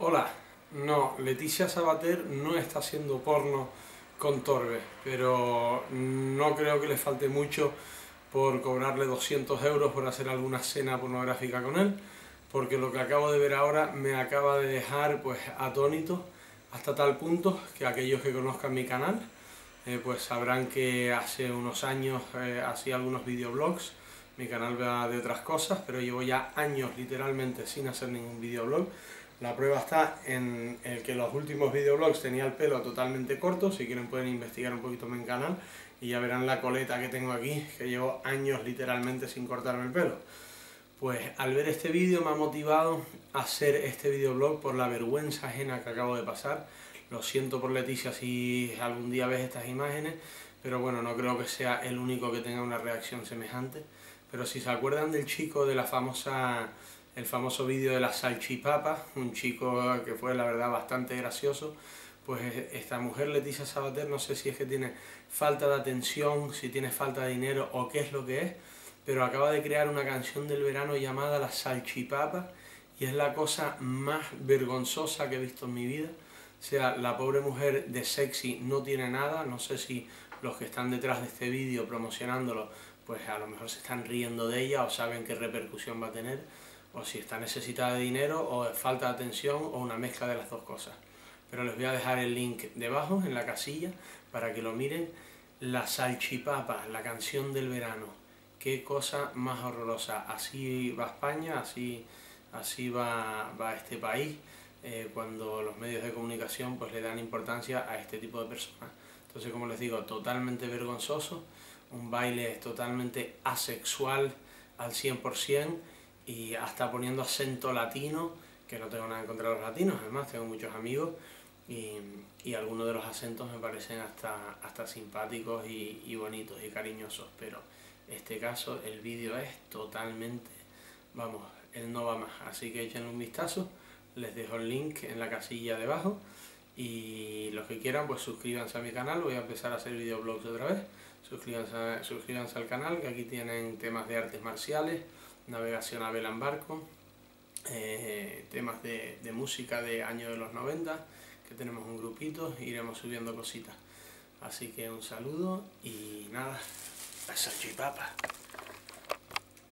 Hola, no, Leticia Sabater no está haciendo porno con Torbe, pero no creo que le falte mucho por cobrarle 200 euros por hacer alguna escena pornográfica con él, porque lo que acabo de ver ahora me acaba de dejar pues atónito hasta tal punto que aquellos que conozcan mi canal eh, pues sabrán que hace unos años eh, hacía algunos videoblogs, mi canal va de otras cosas, pero llevo ya años literalmente sin hacer ningún videoblog la prueba está en el que los últimos videoblogs tenía el pelo totalmente corto, si quieren pueden investigar un poquito en mi canal y ya verán la coleta que tengo aquí, que llevo años literalmente sin cortarme el pelo. Pues al ver este vídeo me ha motivado a hacer este videoblog por la vergüenza ajena que acabo de pasar. Lo siento por Leticia si algún día ves estas imágenes, pero bueno, no creo que sea el único que tenga una reacción semejante. Pero si se acuerdan del chico de la famosa el famoso vídeo de la salchipapa, un chico que fue la verdad bastante gracioso, pues esta mujer Leticia Sabater no sé si es que tiene falta de atención, si tiene falta de dinero o qué es lo que es, pero acaba de crear una canción del verano llamada La Salchipapa y es la cosa más vergonzosa que he visto en mi vida. O sea, la pobre mujer de sexy no tiene nada, no sé si los que están detrás de este vídeo promocionándolo, pues a lo mejor se están riendo de ella o saben qué repercusión va a tener o si está necesitada de dinero o falta de atención o una mezcla de las dos cosas. Pero les voy a dejar el link debajo en la casilla para que lo miren. La salchipapa, la canción del verano. Qué cosa más horrorosa. Así va España, así, así va, va este país eh, cuando los medios de comunicación pues le dan importancia a este tipo de personas. Entonces, como les digo, totalmente vergonzoso, un baile totalmente asexual al 100%, y hasta poniendo acento latino, que no tengo nada en contra de los latinos, además tengo muchos amigos y, algunos de los acentos me parecen hasta, hasta simpáticos y, bonitos y cariñosos, pero este caso el vídeo es totalmente, vamos, él no va más, así que echen un vistazo, les dejo el link en la casilla debajo y los que quieran pues suscríbanse a mi canal, voy a empezar a hacer videoblogs otra vez, suscríbanse, suscríbanse al canal que aquí tienen temas de artes marciales, navegación a vela en barco, eh, temas de, música de años de los 90, que tenemos un grupito, iremos subiendo cositas. Así que un saludo y nada, a y papa.